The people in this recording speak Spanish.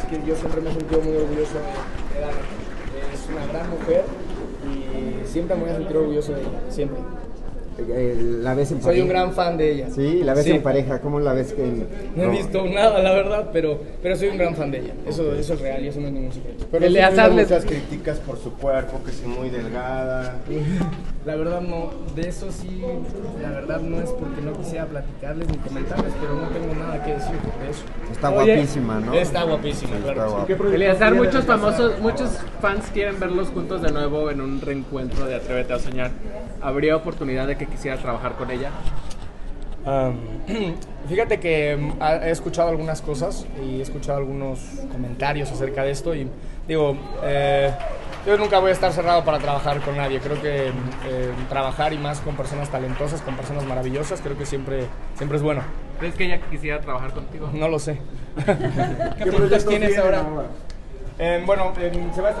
es que yo siempre me he sentido muy orgulloso de, de Dana. Es una gran mujer y siempre me voy a sentir orgulloso de ella, siempre. Eh, ¿La ves en Soy pareja? un gran fan de ella. Sí, la ves Sí. en pareja. ¿Cómo la ves? Que No he visto nada, la verdad, pero, pero soy un gran fan de ella. Eso, eso es real y eso no es ningún secreto. Pero tiene les- muchas críticas por su cuerpo, que es muy delgada. La verdad no, de eso sí, la verdad no es porque no quisiera platicarles ni comentarles, pero no tengo nada que decir de eso. Está Oye, guapísima, ¿no? Está guapísima, claro. sí. guapa. Eleazar, muchos famosos, muchos fans quieren verlos juntos de nuevo en un reencuentro de Atrévete a Soñar. ¿Habría oportunidad de que quisiera trabajar con ella? Fíjate que mm, he escuchado algunas cosas y he escuchado algunos comentarios acerca de esto y digo, eh, yo nunca voy a estar cerrado para trabajar con nadie. Creo que eh, trabajar y más con personas talentosas, con personas maravillosas, creo que siempre, siempre es bueno. ¿Crees que ella quisiera trabajar contigo? No lo sé. ¿Qué, proyectos proyectos tienes ahora? ahora? Eh, bueno, eh, se va a